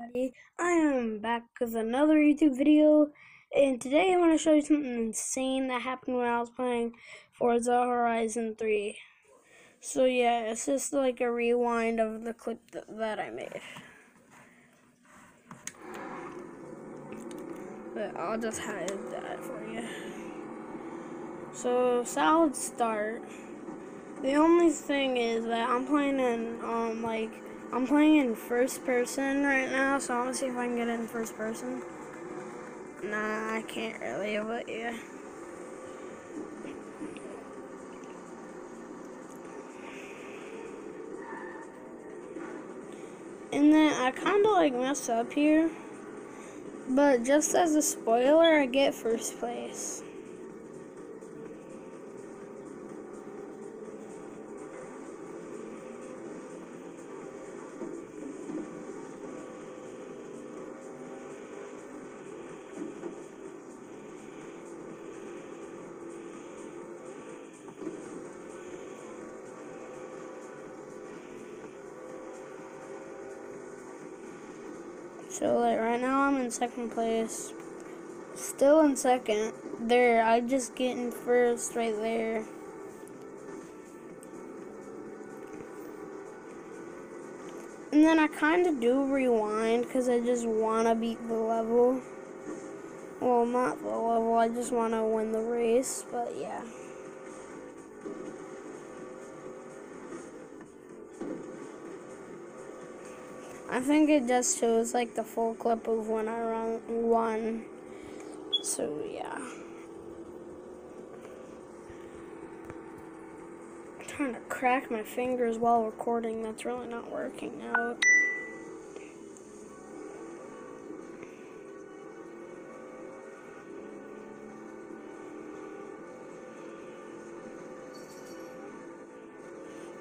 I am back with another YouTube video, and today I want to show you something insane that happened when I was playing Forza Horizon 3. So yeah, it's just like a rewind of the clip th that I made. But I'll just hide that for you. So, solid start. The only thing is that I'm playing in, um, like, I'm playing in first person right now, so I'm gonna see if I can get in first person. Nah, I can't really, but yeah. And then I kind of like mess up here. But just as a spoiler, I get first place. So like right now I'm in second place. Still in second. There, I just getting first right there. And then I kind of do rewind because I just want to beat the level. Well, not the level, I just want to win the race, but yeah. I think it just shows like the full clip of when I run won. So yeah. I'm trying to crack my fingers while recording. That's really not working out.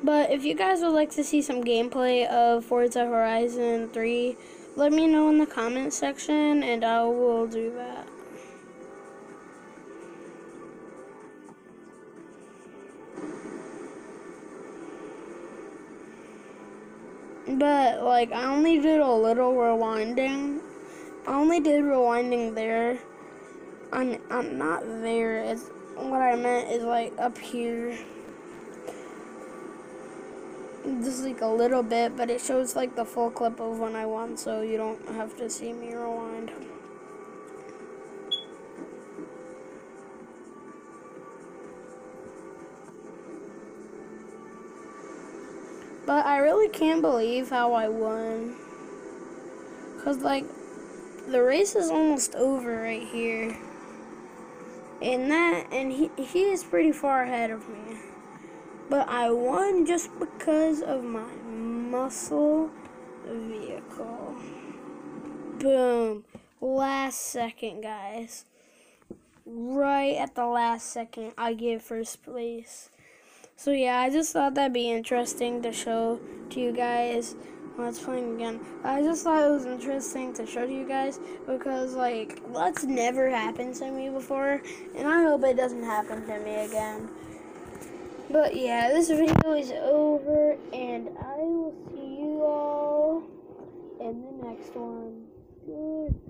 But if you guys would like to see some gameplay of Forza Horizon 3, let me know in the comment section and I will do that. But, like, I only did a little rewinding. I only did rewinding there. I'm, I'm not there. It's, what I meant is, like, up here just like a little bit, but it shows like the full clip of when I won, so you don't have to see me rewind. But I really can't believe how I won. Cause like, the race is almost over right here. And that, and he, he is pretty far ahead of me. But I won just because of my muscle vehicle. Boom. Last second, guys. Right at the last second, I get first place. So yeah, I just thought that'd be interesting to show to you guys. Let's play again. I just thought it was interesting to show to you guys because like that's never happened to me before, and I hope it doesn't happen to me again. But yeah, this video is over, and I will see you all in the next one. Good.